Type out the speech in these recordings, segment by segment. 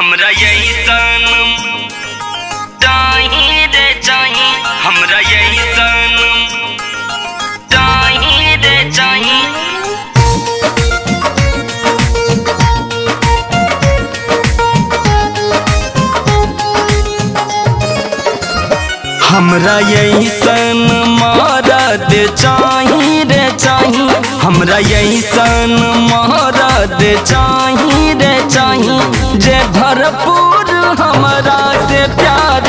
हमरा यही सनम हमरा यही सनम हमरा यैसन मरद चाही रे चाही हमरा यैसन मरद चाही, रे चाही, जे भरपूर हमारा से प्यार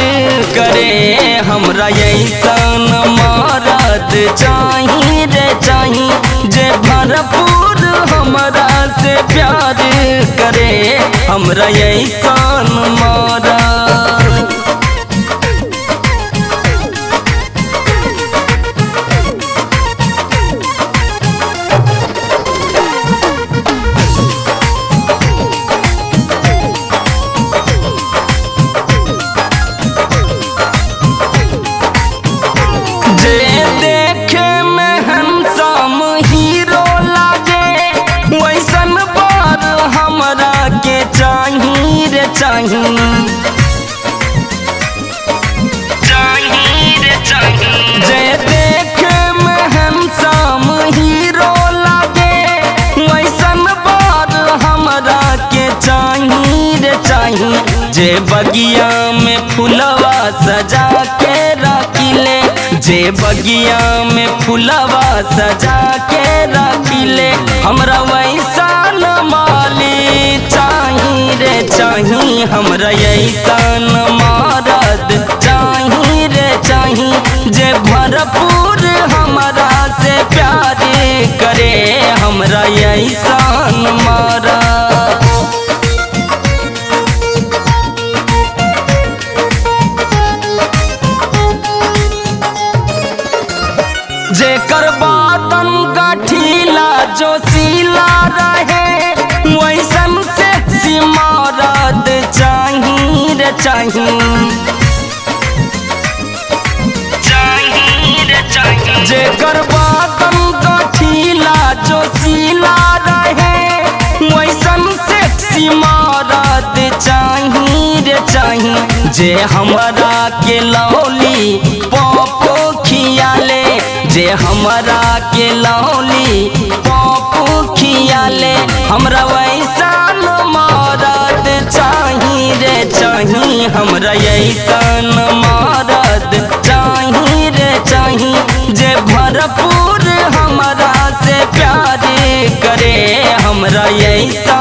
करे। हमरा ऐसन मरद चाही, रे चाही, जे भरपूर हमारा से प्यार करे। हमरा ऐसन मरद जे बगिया में फुलवा सजा के रखिले, जे बगिया में फुलवा सजा के रखिले, हमरा वैसा न माली, चाही रे, चाही हमरा ऐसा न मारद, चाही रे, चाही जे भरपूर हमरा से प्यार करे, हमरा ऐसा जेकर बातन गठीला जो सीला रहे वैसन से मरद चाही रे चाही। जेकर बातन गठीला जो सीला रहे वैसन से मरद चाही रे चाही। जे हमरा के लौली हमरा के लौली पपो खियाले। हमरा वैसा मरद चाही रे, चाही हमरा ऐसन मरद चाही रे, चाही जे भरपूर हमरा से प्यार करे। हमरा ऐसन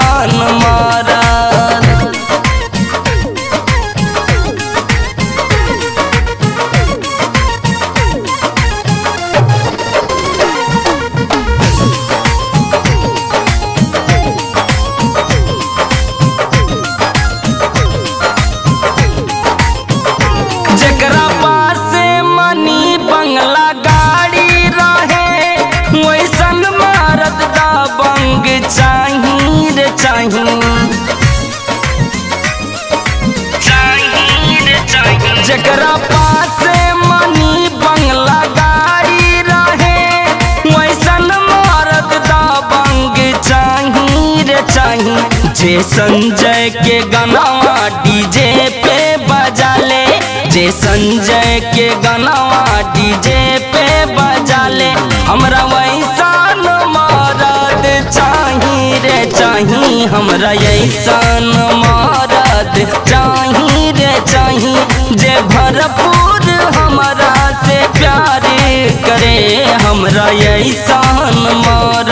जेकरा पास मनी बंगला गाड़ी रहे वैसन मरद दा चाही रे चाही। जे संजय के गनावा डीजे पे बजा ले जे संजय के गनावा डीजे पे बजा ले हमरा वैसा न मरद चाही। रे चाही हमरा ऐसन मरद चाही रे, चाही जे भरपूर हमरा से प्यार करे। हमरा ऐसन मरद